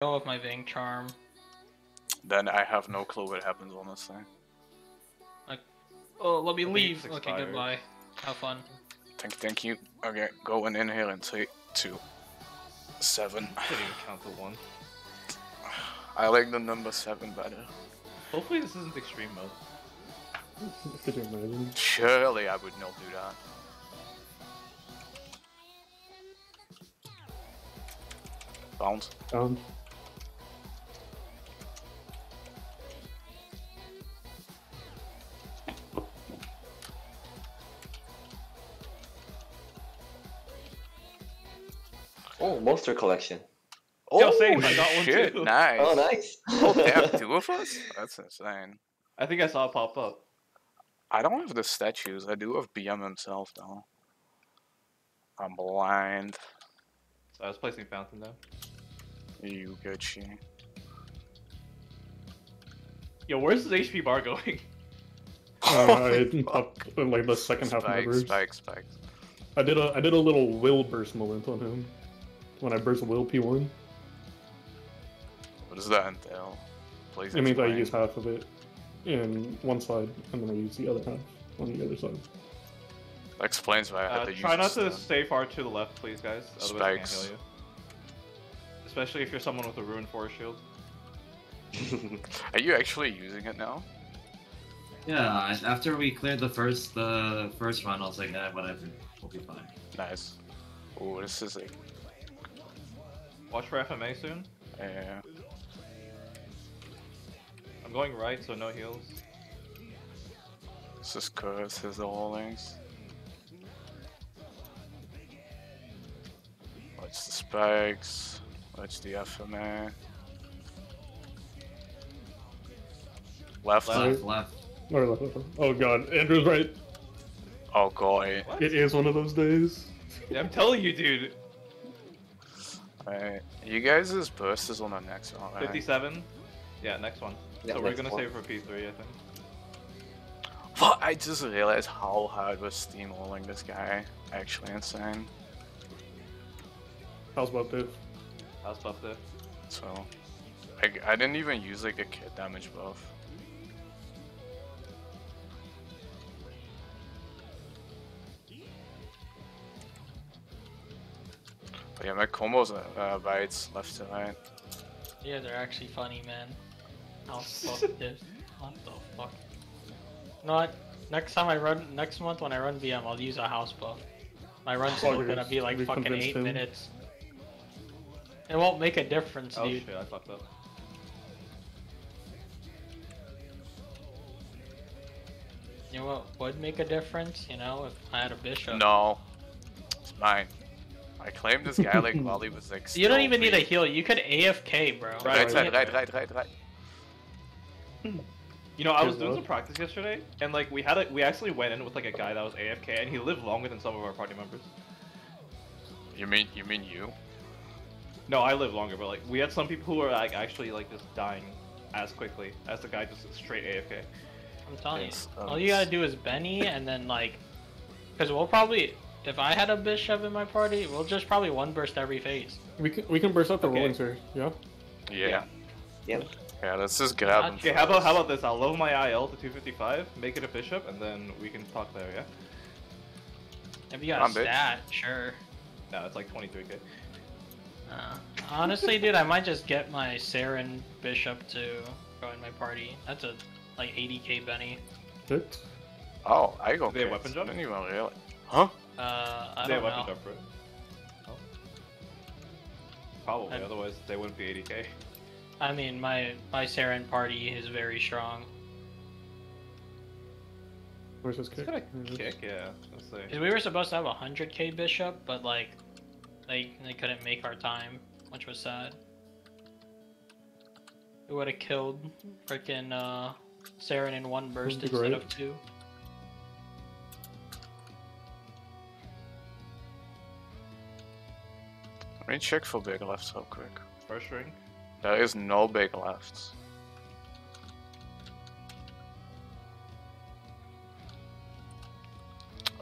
Go with my Ving Charm. Then I have no clue what happens on this thing. Oh, let me think leave. it's Okay, expired. goodbye. Have fun. Thank, thank you. Okay, going in here in three, two, seven. Couldn't even count the one. I like the number seven better. Hopefully this isn't extreme mode. Could you imagine? Surely I would not do that. Bounce. Um, monster collection. Yo, Oh, same, I got one shit, too. nice. Oh, nice. Oh, they have two of us? That's insane. I think I saw it pop up. I don't have the statues. I do have BM himself, though. I'm blind. So I was placing fountain though. You Gucci. Yo, where's his HP bar going? uh, I up in like the second half of my Spike, burst. spike, spike. I did a I did a little will burst moment on him when I burst a will P1. What does that entail? Please It means I use half of it in one side and then I use the other half on the other side. That explains why I had Uh, to use try not this to then. stay far to the left, please, guys. Otherwise, I can't Spikes. heal you. Especially if you're someone with a ruined forest shield. Are you actually using it now? Yeah, after we cleared the first the first run, I was like, eh, whatever, we'll be fine. Nice. Oh, this is like, Watch for FMA soon. yeah. I'm going right, so no heals. This is curse, his all things. Watch the spikes. Watch the FMA. Left. Left. Left, left. Or left, left, left. Oh god, Andrew's right. Oh, god. What? It is one of those days. Yeah, I'm telling you, dude. Alright. You guys' burst is on the next one, right? 57. Yeah, next one. Yeah, so we're gonna one. save for P3, I think. Fuck, I just realized how hard was steamrolling this guy. Actually insane. How's about this? How's buff there? So, I, I didn't even use like a kit damage buff. Yeah, my combos are uh, bites left to right. Yeah, they're actually funny, man. How fuck this? What the fuck? You know what? Next time I run, next month when I run BM, I'll use a house buff. My run's still Fuckers. gonna be like fucking eight him. minutes. It won't make a difference, Oh dude. shit, I fucked up. You know what would make a difference? You know, if I had a bishop. No, it's mine. I claimed this guy like while he was like. You don't still even need a heal. You could AFK, bro. Right Right, right. right, right, right, right. You know, I was doing some practice yesterday, and like we had a, we actually went in with like a guy that was AFK, and he lived longer than some of our party members. You mean you mean you? No, I live longer, but like we had some people who were like actually like just dying as quickly as the guy just straight AFK. I'm telling Yes, you. um, All you gotta do is Bene, and then like, because we'll probably, if I had a bishop in my party, we'll just probably one burst every phase. We can we can burst out the Okay. rolling here, yeah? Yeah. Yep. Yeah, let's just grab him. Okay, how about how about this? I'll level my IL to 255, make it a bishop, and then we can talk there. Yeah. If you got I'm a big. stat, sure. No, it's like 23k. Uh, honestly, dude, I might just get my Seren bishop to join my party. That's a like 80k Bene. Hit. Oh, I go. They have kits. weapon jump? Didn't even really. Huh? Uh, I they don't have weapon know. jump for it. Oh. Probably, I'm- otherwise they wouldn't be 80k. I mean, my my Seren party is very strong. Where's his It's kick? gonna it is. kick, yeah. Let's see. 'Cause we were supposed to have a 100k bishop, but like, they they couldn't make our time, which was sad. We would have killed freaking uh, Seren in one burst instead great. of two. Let me check for big lefts real quick. First ring. There is no big lefts.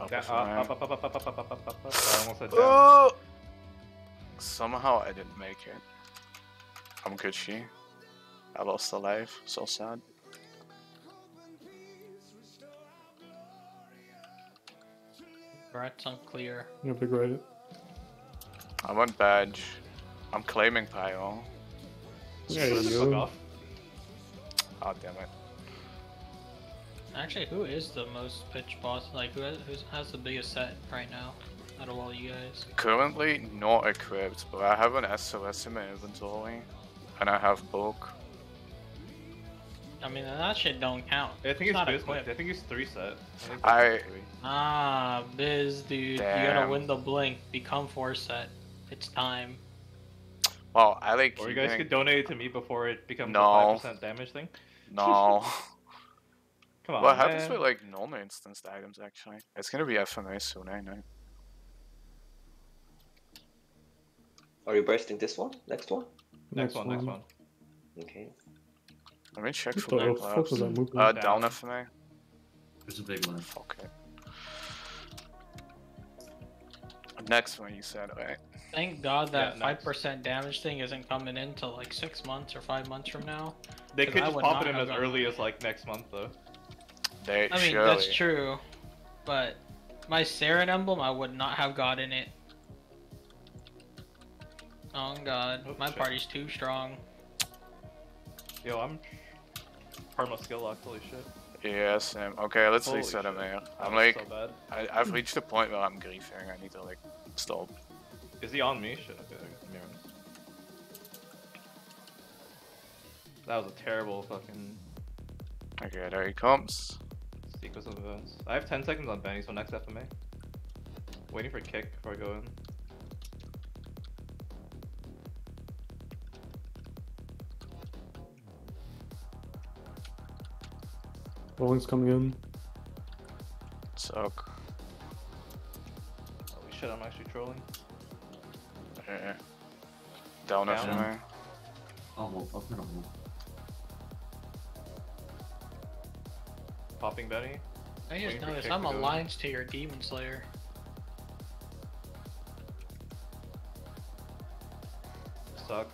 Up Yeah, up, up, up, up, up, up, up, up, up, up, up, up. I almost said down. Oh! Somehow I didn't make it. I'm Gucci. I lost a life. So sad. Threats unclear. Yeah, big right. I want badge. I'm claiming Pyro. There you go. off. Oh damn it. Actually, who is the most pitch boss? Like, who has, who has the biggest set right now out of all you guys? Currently not equipped, but I have an SOS in my inventory. And I have bulk. I mean, that shit don't count. I think it's not Biz. I think it's three set. I think I- three. Ah, Biz, dude. You Damn. gotta win the blink. Become four set. It's time. Well, I like Or you guys keeping- could donate it to me before it becomes No. a five percent damage thing. No. Come on, what happens man. with like normal instanced items actually? It's gonna be FMA soon, I know. Are you bursting this one? Next one? next one? Next one. Okay. Let me check for the my fuck was that? Uh, Down. down FMA. There's a big one. Okay. it. Next one you said, right? Thank God that five next. percent damage thing isn't coming in till like six months or five months from now. They could I just pop it in as gotten early as like next month though. They I mean, surely. that's true, but my Seren emblem, I would not have gotten it. Oh God, Oh, my shit. party's too strong. Yo, I'm Parma skill locked. Holy shit. Yeah, same. Okay, let's Holy reset shit. him here. That I'm like, so bad. I, I've reached a point where I'm griefing. I need to like stop. Is he on me? Shit. Okay, okay, never mind. That was a terrible fucking Okay, there he comes. sequence of events. I have 10 seconds on Bene, so next FMA. Waiting for kick before I go in. Rolling's coming in. Suck. Holy shit, I'm actually trolling. Yeah. Down, Down. FMA. I'll hold. I'll put a hold. Popping Bene. I just for noticed I'm to go. aligned to your Demon Slayer. Suck.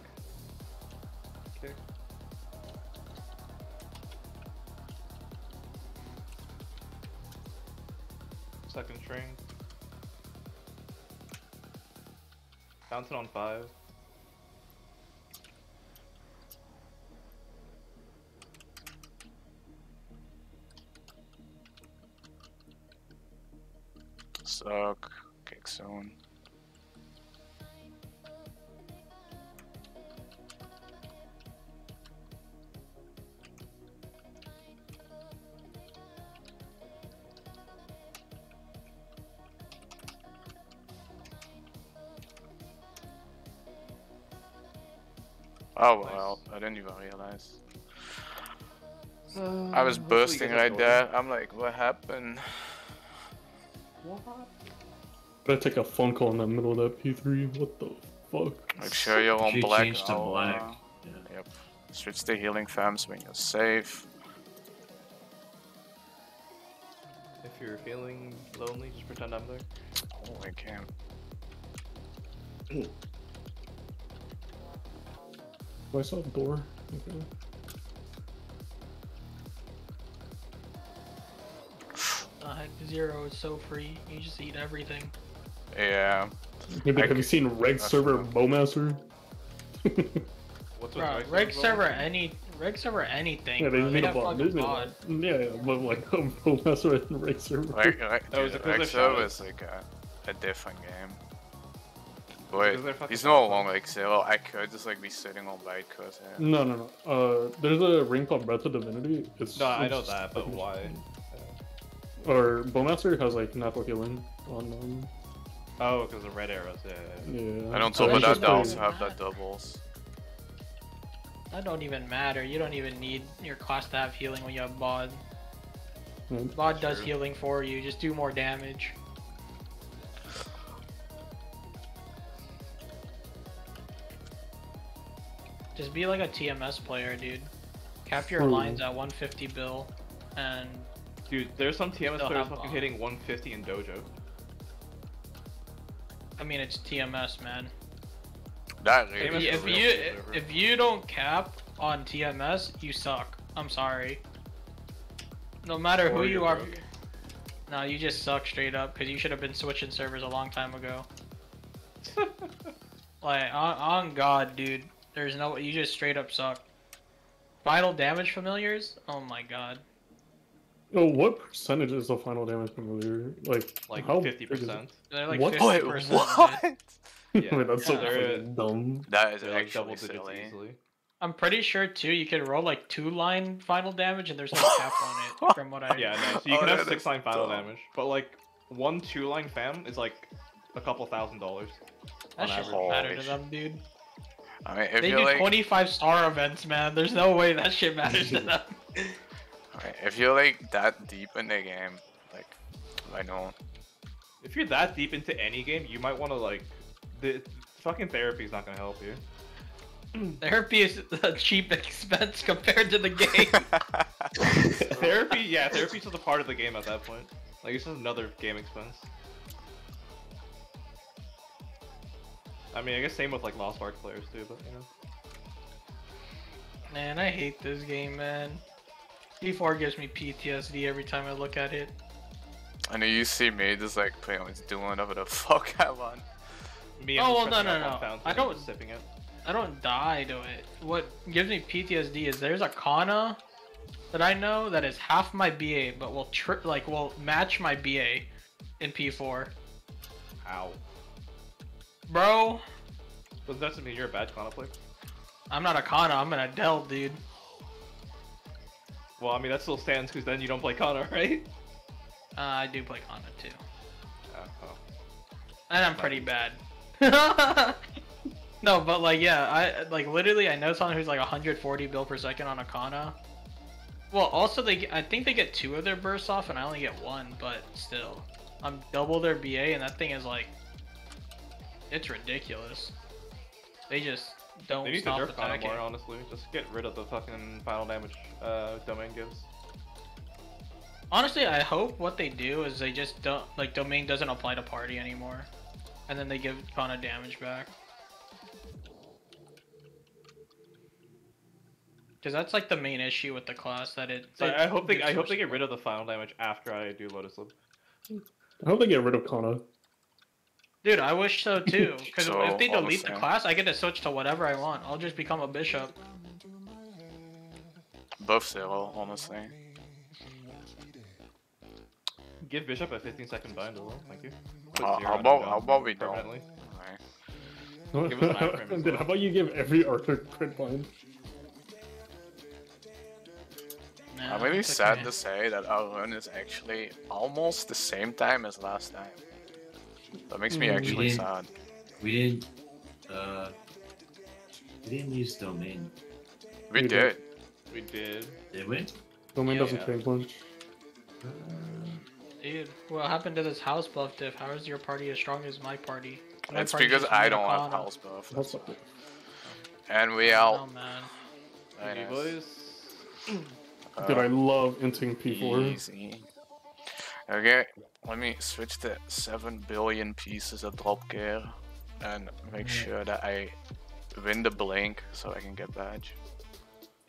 On five. Suck. Kick zone. Didn't even realize. Uh, I was bursting right there. I'm like, what happened? Better take a phone call in the middle of that P3. What the fuck? Make sure you're on She black. changed to hour. black. Uh, yeah. Yep. Switch to healing fams when you're safe. If you're feeling lonely, just pretend I'm there. Oh, I can't. Oh, I saw a door. Okay. The heck, Zero is so free. You just eat everything. Yeah. Maybe I have you seen Reg that's server fine. Bowmaster? What's with Bro, Rex reg as well? server any reg server anything. yeah, they bro. made a bot. fucking They made a pod. bot. Yeah, yeah, but like Bowmaster and Reg server. Like, like Oh, is dude, it 'cause they're Exo is like a, a different game. Because Wait, he's no shadows? longer like zero. I could just like be sitting on white cursor. No, no, no. Uh, there's a ring called Breath of Divinity. It's No, I know that, but like- why? Or Bowmaster has like natural healing on um, Oh, because of red arrows. Yeah. yeah, yeah. yeah. And on So top that, just also have that doubles. That don't even matter. You don't even need your class to have healing when you have bod. Yeah. Bod does True. healing for you. Just do more damage. Just be like a TMS player, dude. Cap your Hmm. lines at 150 bill, and Dude, there's some TMS players have fucking bomb. hitting 150 in dojo. I mean it's TMS, man. That Famous really If is a real you server. if you don't cap on TMS, you suck. I'm sorry. No matter who Or you you're are, broke. no, you just suck straight up because you should have been switching servers a long time ago. Like on, on God, dude. There's no you just straight up suck. Final damage familiars? Oh my God. Oh, what percentage is the final damage familiar? Like, like how fifty big is it? percent. They're like What? 50%. Wait, dude. what? Yeah. Wait, that's so They're- dumb. That is They're like double actually digits silly. easily. I'm pretty sure too. You can roll like two line final damage, and there's no cap on it. From what I Yeah, no. So you Oh, can have six line final dumb. damage, but like one two line fam is like a couple thousand dollars. that on shit average. matter to them, dude. I mean, if They you do like, 25 star events, man. There's no way that shit matters to them. Alright, if you're like that deep in the game, like, I don't know. If you're that deep into any game, you might want to like the fucking therapy is not gonna help you. Therapy is a cheap expense compared to the game. therapy, yeah, therapy's just a part of the game at that point. Like it's just another game expense. I mean, I guess same with like Lost Ark players too, but you know. man, I hate this game, man. P4 gives me PTSD every time I look at it. I know you see me just like pretty much doing whatever the fuck I want. Me, Oh, well, just no, no, no. I don't- just sipping it. I don't die to it. What gives me PTSD is there's a Kanna that I know that is half my BA, but will tri- like will match my BA in P4. Ow. Bro, Does that mean you're a bad Kanna player? I'm not a Kanna. I'm an Adele, dude. Well, I mean that still stands because then you don't play Kanna, right? Uh, I do play Kanna too, Uh, oh. and I'm pretty bad. no, but like yeah, I like literally I know someone who's like 140 bill per second on a Kanna. Well, also they I think they get two of their bursts off, and I only get one, but still, I'm double their BA, and that thing is like, it's ridiculous. They just don't They need to stop nerf attacking. more, honestly. Just get rid of the fucking final damage uh, domain gives. Honestly, I hope what they do is they just don't like domain doesn't apply to party anymore, and then they give Kanna damage back. Because that's like the main issue with the class that it. So it I hope they I hope they get rid of the final damage after I do Lotus Lib. I hope they get rid of Kanna. Dude, I wish so too. Because So, if they delete the honestly- class, I get to switch to whatever I want. I'll just become a bishop. Both zero, honestly. Give Bishop a 15 second bind as well. Thank you. Uh, how about how about we don't? permanently. Alright. Give us an iframe as Dude, well. how about you give every Archer crit blind? Nah, I'm really sad to say that our run is actually almost the same time as last time. That makes me actually Yeah. sad. We didn't. Uh, we didn't use domain, We We did. We did. did we? Domain Yeah. doesn't change much. Uh, Dude, what happened to this house buff diff? How is your party as strong as my party? My It's party because I don't have house buff. That's not And we Oh out. man. Nice. boys. Dude, I love inting P4. Easy. Okay, let me switch to 7 billion pieces of drop gear and make sure that I win the blink so I can get badge.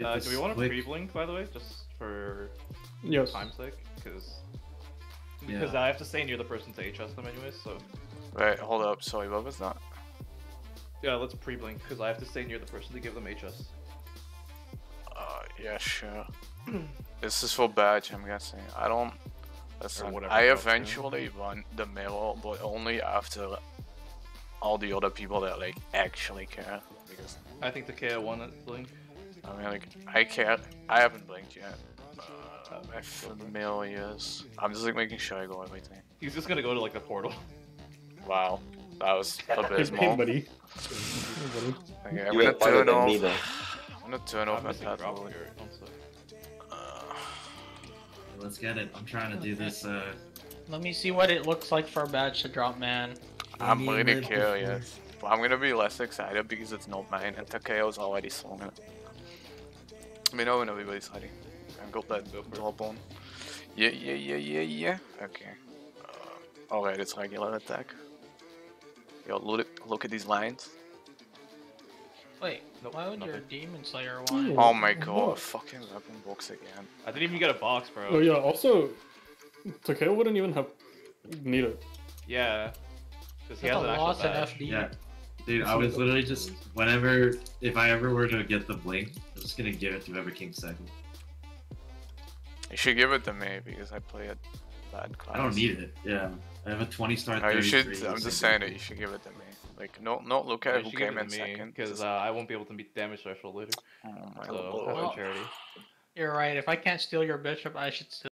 Uh, do we want to quick- pre-blink by the way, just for Yes. time's sake? Because Yeah. because I have to stay near the person to HS them anyways. So Wait, hold up. Sorry, what was that? yeah, let's pre-blink because I have to stay near the person to give them HS. Uh, yeah, sure. this is for badge, I'm guessing. I don't. Listen, whatever I drops, yeah. eventually run the middle, but only after all the other people that like actually care. Because I think the KO won at blink. I mean, like, I care. I haven't blinked yet. Uh, my familiars. I'm just like making sure I go everything. He's just gonna go to like the portal. Wow, that was Hey, hey, abysmal. buddy. Hey, buddy. Okay, I'm You gonna are farther turn than off. me. I'm gonna turn off I'm my missing drop patrol. here. One sec. Let's get it. I'm trying to do this. Uh, Let me see what it looks like for a badge to drop, man. I'm Indian really Red curious. But I'm gonna be less excited because it's not mine and Takeo's already swung it. Let me know when everybody's ready. I got that Go for it. drop on. Yeah, yeah, yeah, yeah, yeah. Okay. Uh, Alright, it's regular attack. Yo, look look at these lines. Wait, Nope, why would your demon slayer oh want? Oh, Oh my god, what? fucking weapon box again. I didn't even get a box, bro. Oh yeah. Also, Takeo wouldn't even have need it. Yeah. Because he That's has a an actual loss in badge. FD. Yeah. Dude, I was literally just whenever if I ever were to get the blink, I'm just gonna give it to whoever came second. You should give it to me because I play a bad class. I don't need it. Yeah. I have a 20 star. No, you should. I'm just saying that you should give it to me. Like, no, no. Look at you who came in me, second. Because uh, I won't be able to meet damage threshold later. oh my So lord. Well, charity. You're right. If I can't steal your bishop, I should steal